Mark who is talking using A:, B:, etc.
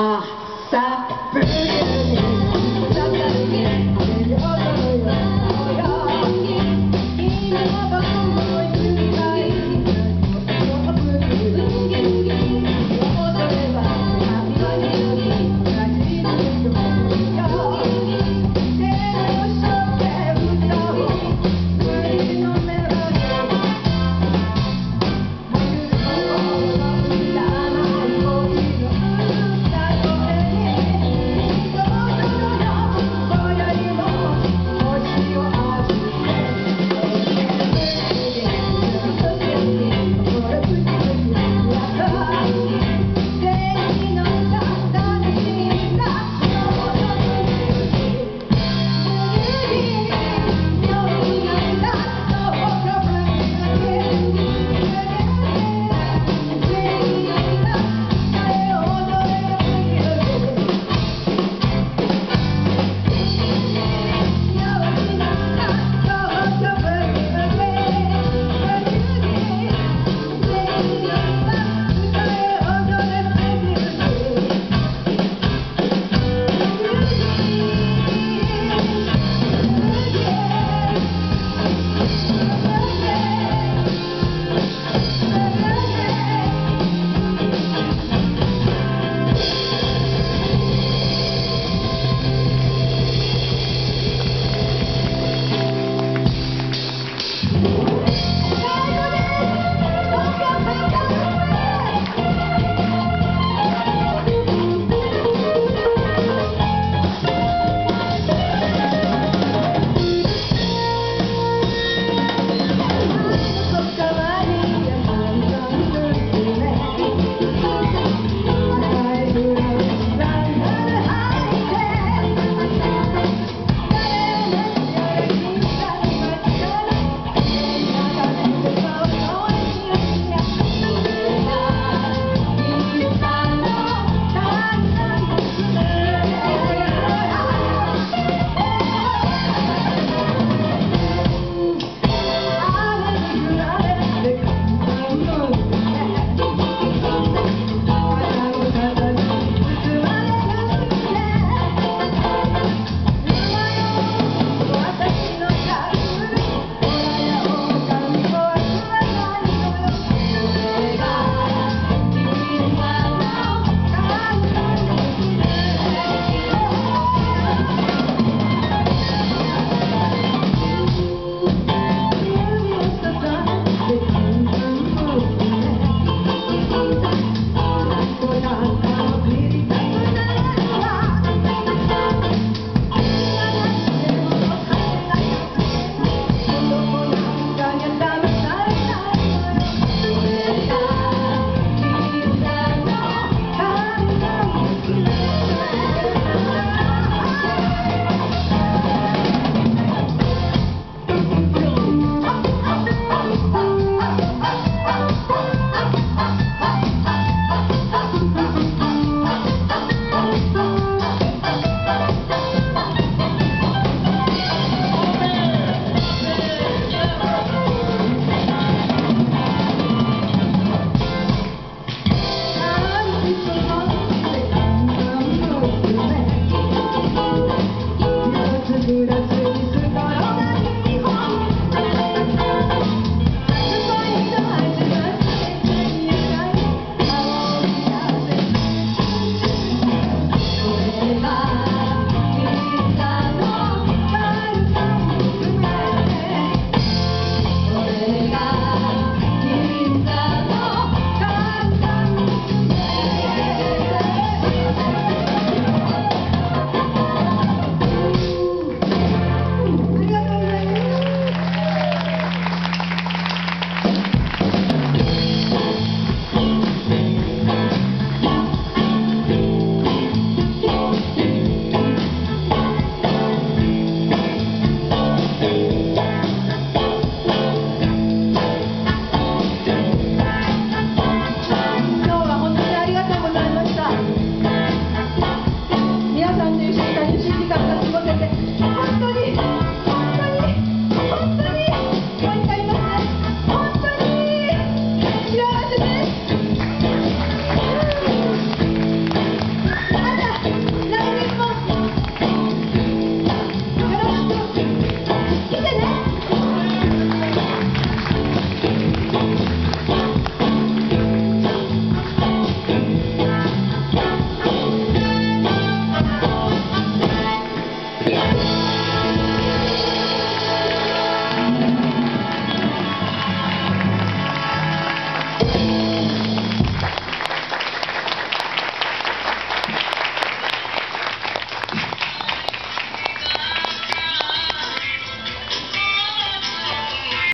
A: آه.